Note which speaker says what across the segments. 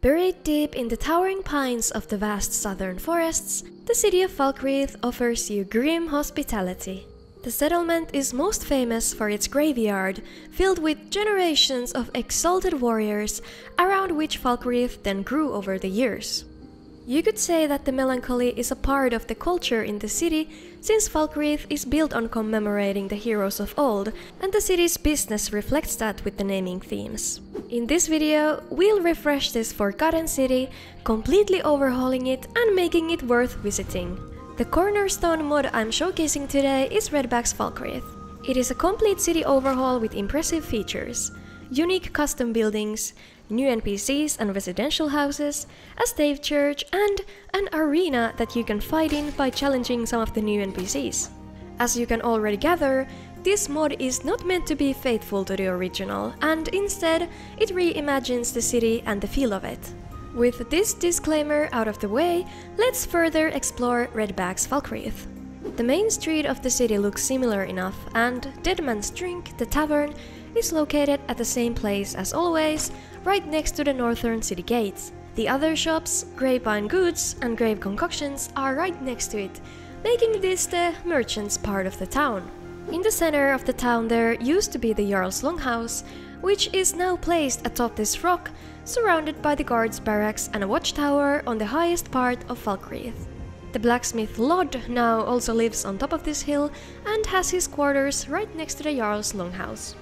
Speaker 1: Buried deep in the towering pines of the vast southern forests, the city of Falkreath offers you grim hospitality. The settlement is most famous for its graveyard, filled with generations of exalted warriors, around which Falkreath then grew over the years. You could say that the melancholy is a part of the culture in the city, since Falkreath is built on commemorating the heroes of old, and the city's business reflects that with the naming themes. In this video, we'll refresh this forgotten city, completely overhauling it and making it worth visiting. The cornerstone mod I'm showcasing today is RedBag's Falkreath. It is a complete city overhaul with impressive features, unique custom buildings, new NPCs and residential houses, a stave church, and an arena that you can fight in by challenging some of the new NPCs. As you can already gather, this mod is not meant to be faithful to the original, and instead, it reimagines the city and the feel of it. With this disclaimer out of the way, let's further explore RedBag's Falkreath. The main street of the city looks similar enough, and Deadman's Drink, the tavern, is located at the same place as always, right next to the northern city gates. The other shops, Grapevine Goods and Grave Concoctions, are right next to it, making this the merchants part of the town. In the center of the town there used to be the Jarl's Longhouse, which is now placed atop this rock, surrounded by the guards' barracks and a watchtower on the highest part of Falkreath. The blacksmith Lod now also lives on top of this hill and has his quarters right next to the Jarl's Longhouse.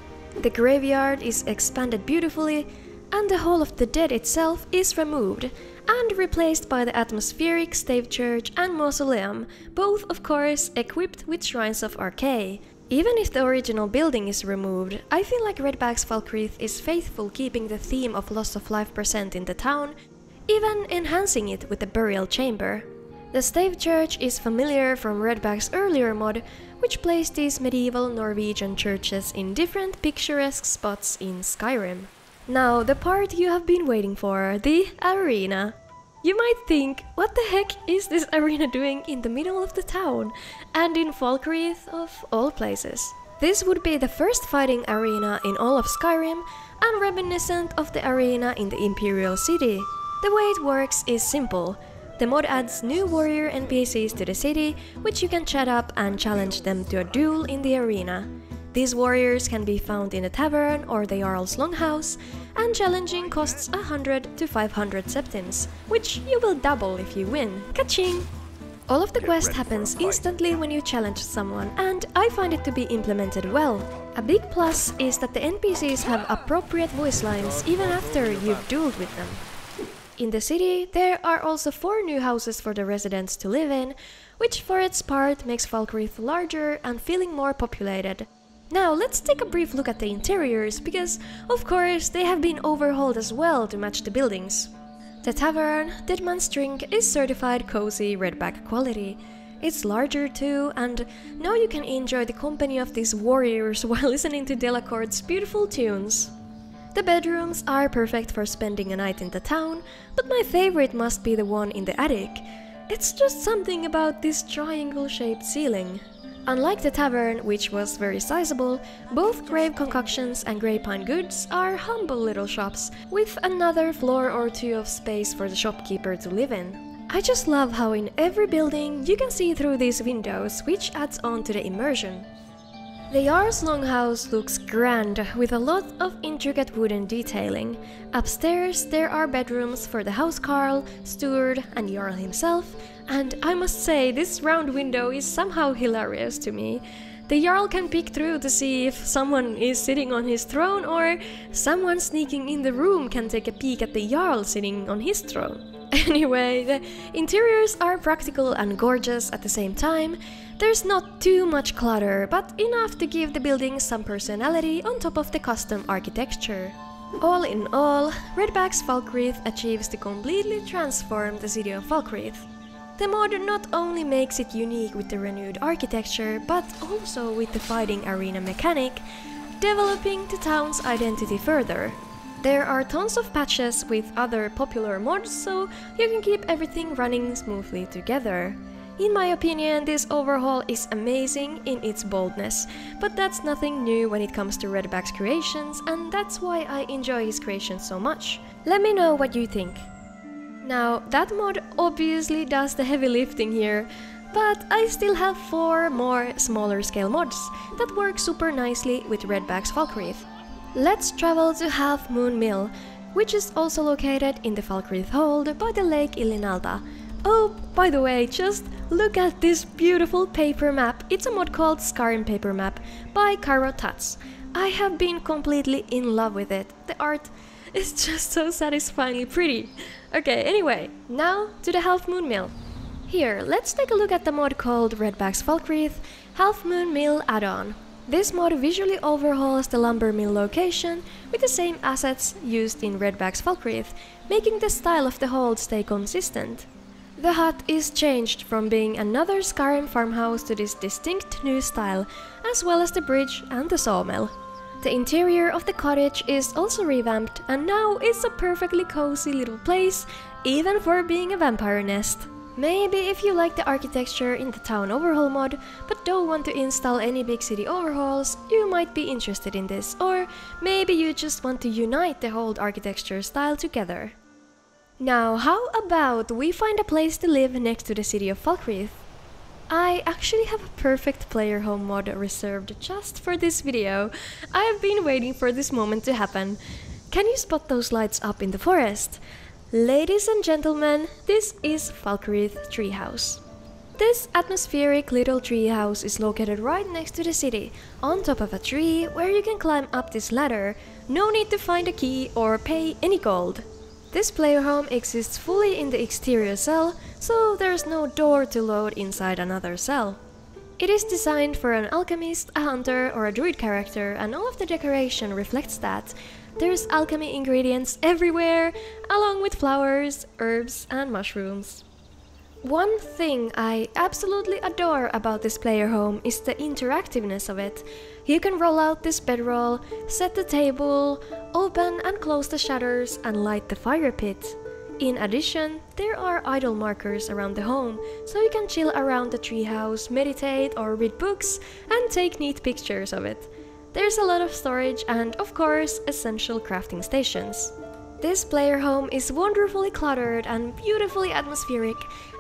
Speaker 1: The graveyard is expanded beautifully, and the Hall of the Dead itself is removed and replaced by the atmospheric stave church and mausoleum, both of course equipped with shrines of Arkay. Even if the original building is removed, I feel like RedBag's Falkreath is faithful keeping the theme of loss of life present in the town, even enhancing it with the burial chamber. The stave church is familiar from RedBag's earlier mod, which placed these medieval Norwegian churches in different picturesque spots in Skyrim. Now, the part you have been waiting for, the arena. You might think, what the heck is this arena doing in the middle of the town, and in Falkreath of all places? This would be the first fighting arena in all of Skyrim, and reminiscent of the arena in the Imperial City. The way it works is simple. The mod adds new warrior NPCs to the city, which you can chat up and challenge them to a duel in the arena. These warriors can be found in a tavern or the Jarl's Longhouse, and challenging costs 100 to 500 septims, which you will double if you win. Kaching! All of the quest happens instantly when you challenge someone, and I find it to be implemented well. A big plus is that the NPCs have appropriate voice lines even after you've dueled with them. In the city, there are also four new houses for the residents to live in, which for its part makes Falkreath larger and feeling more populated. Now let's take a brief look at the interiors, because of course they have been overhauled as well to match the buildings. The tavern, Deadman's Drink, is certified cozy RedBag quality. It's larger too, and now you can enjoy the company of these warriors while listening to Delacorte's beautiful tunes. The bedrooms are perfect for spending a night in the town, but my favorite must be the one in the attic. It's just something about this triangle-shaped ceiling. Unlike the tavern, which was very sizable, both Grave Concoctions and Grapevine Goods are humble little shops, with another floor or two of space for the shopkeeper to live in. I just love how in every building you can see through these windows, which adds on to the immersion. The Jarl's Longhouse looks grand with a lot of intricate wooden detailing. Upstairs there are bedrooms for the housecarl, steward and Jarl himself, and I must say this round window is somehow hilarious to me. The Jarl can peek through to see if someone is sitting on his throne or someone sneaking in the room can take a peek at the Jarl sitting on his throne. Anyway, the interiors are practical and gorgeous at the same time. There's not too much clutter, but enough to give the building some personality on top of the custom architecture. All in all, RedBag's Falkreath achieves to completely transform the city of Falkreath. The mod not only makes it unique with the renewed architecture, but also with the fighting arena mechanic, developing the town's identity further. There are tons of patches with other popular mods, so you can keep everything running smoothly together. In my opinion, this overhaul is amazing in its boldness, but that's nothing new when it comes to RedBag's creations, and that's why I enjoy his creations so much. Let me know what you think. Now, that mod obviously does the heavy lifting here, but I still have 4 more smaller scale mods that work super nicely with RedBag's Falkreath. Let's travel to Half Moon Mill, which is also located in the Falkreath Hold by the Lake Ilinalta. Oh, by the way, just Look at this beautiful paper map. It's a mod called Skyrim Paper Map by Caro Tuts. I have been completely in love with it. The art is just so satisfyingly pretty. Okay, anyway, now to the Half Moon Mill. Here, let's take a look at the mod called RedBag's Falkreath Half Moon Mill Add-on. This mod visually overhauls the lumber mill location with the same assets used in RedBag's Falkreath, making the style of the hold stay consistent. The hut is changed from being another Skyrim farmhouse to this distinct new style, as well as the bridge and the sawmill. The interior of the cottage is also revamped and now it's a perfectly cozy little place, even for being a vampire nest. Maybe if you like the architecture in the town overhaul mod, but don't want to install any big city overhauls, you might be interested in this, or maybe you just want to unite the whole architecture style together. Now, how about we find a place to live next to the city of Falkreath? I actually have a perfect player home mod reserved just for this video. I have been waiting for this moment to happen. Can you spot those lights up in the forest? Ladies and gentlemen, this is Falkreath Treehouse. This atmospheric little treehouse is located right next to the city, on top of a tree where you can climb up this ladder. No need to find a key or pay any gold. This player home exists fully in the exterior cell, so there's no door to load inside another cell. It is designed for an alchemist, a hunter, or a druid character, and all of the decoration reflects that. There's alchemy ingredients everywhere, along with flowers, herbs, and mushrooms. One thing I absolutely adore about this player home is the interactiveness of it. You can roll out this bedroll, set the table, open and close the shutters, and light the fire pit. In addition, there are idle markers around the home, so you can chill around the treehouse, meditate or read books, and take neat pictures of it. There's a lot of storage and, of course, essential crafting stations. This player home is wonderfully cluttered and beautifully atmospheric,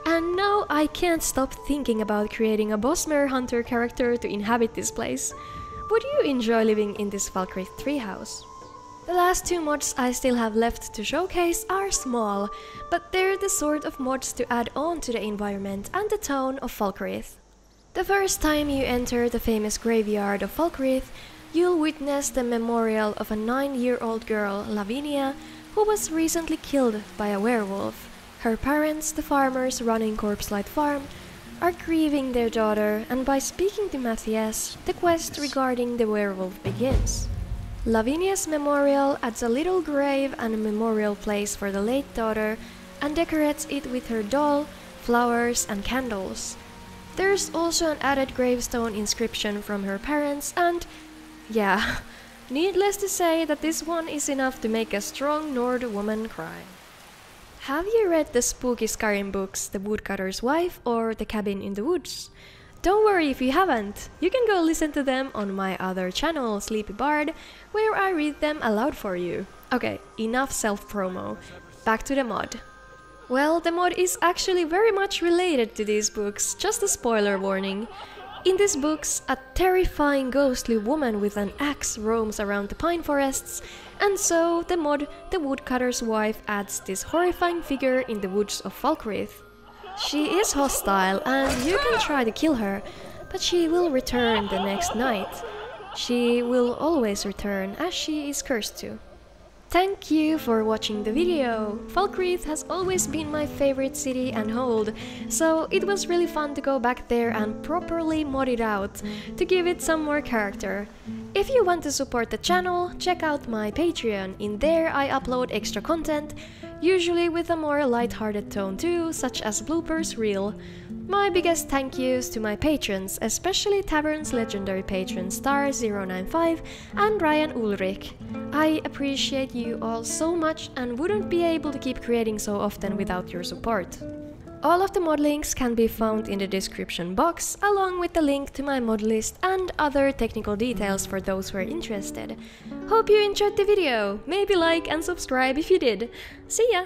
Speaker 1: and now I can't stop thinking about creating a Bosmer Hunter character to inhabit this place. Would you enjoy living in this Falkreath treehouse? The last two mods I still have left to showcase are small, but they're the sort of mods to add on to the environment and the tone of Falkreath. The first time you enter the famous graveyard of Falkreath, you'll witness the memorial of a nine-year-old girl, Lavinia, who was recently killed by a werewolf. Her parents, the farmers running Corpse Light Farm, are grieving their daughter, and by speaking to Matthias, the quest regarding the werewolf begins. Lavinia's memorial adds a little grave and a memorial place for the late daughter and decorates it with her doll, flowers, and candles. There's also an added gravestone inscription from her parents, and yeah, needless to say that this one is enough to make a strong Nord woman cry. Have you read the spooky Skyrim books, The Woodcutter's Wife or The Cabin in the Woods? Don't worry if you haven't, you can go listen to them on my other channel, Sleepy Bard, where I read them aloud for you. Okay, enough self-promo, back to the mod. Well, the mod is actually very much related to these books, just a spoiler warning. In these books, a terrifying ghostly woman with an axe roams around the pine forests, and so the mod The Woodcutter's Wife adds this horrifying figure in the woods of Falkreath. She is hostile and you can try to kill her, but she will return the next night. She will always return as she is cursed to. Thank you for watching the video! Falkreath has always been my favorite city and hold, so it was really fun to go back there and properly mod it out, to give it some more character. If you want to support the channel, check out my Patreon, in there I upload extra content, usually with a more light-hearted tone too, such as bloopers reel. My biggest thank yous to my patrons, especially Tavern's legendary patron Star095 and Ryan Ulrich. I appreciate you all so much and wouldn't be able to keep creating so often without your support. All of the mod links can be found in the description box, along with the link to my mod list and other technical details for those who are interested. Hope you enjoyed the video! Maybe like and subscribe if you did! See ya!